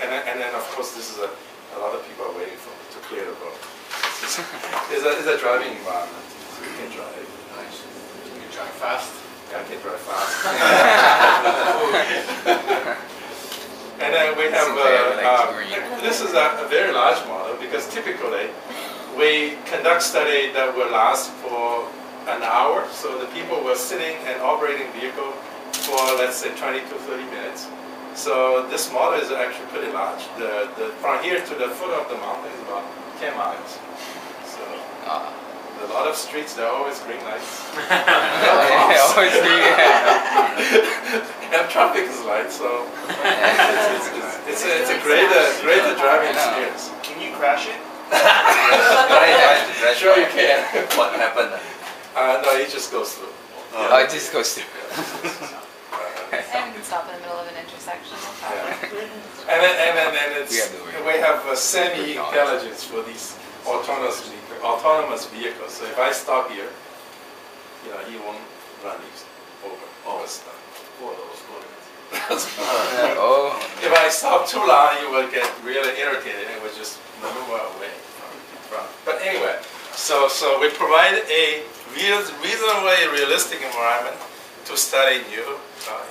And then, and then, of course, this is a, a lot of people are waiting for, to clear the road. It's a, it's a driving environment, so you can drive. Nice. You can drive fast. Yeah, I can drive fast. And then we have, Seems like I would like uh, uh, this is a, a very large model because typically we conduct study that will last for an hour. So the people were sitting and operating vehicle for, let's say, 20 to 30 minutes. So this model is actually pretty large. The, the, from here to the foot of the mountain is about 10 miles. So Ah. a lot of streets, there are always green lights. I always do, yeah. and traffic is light, so it's, it's, it's, a, it's a great, uh, great driving experience. Can you crash it? Sure you can. What happened? Uh, no, it just goes through. Oh, it just goes through. And we can stop in the middle of an intersection, no problem. And then, and then, and it's, We have the way. we have uh, semi-intelligence for these autonomous, vehicle- autonomous vehicles. So if I stop here, you know, he won't run these over, over stuff. Four of those bullets. Oh, If I stop too long, you will get really irritated and will just maneuver away from, from. But anyway, so, so we provide a real, reasonably realistic environment to study new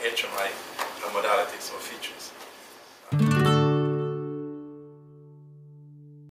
HMI modalities or features.